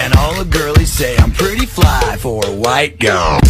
And all the girlies say I'm pretty fly for a white girl.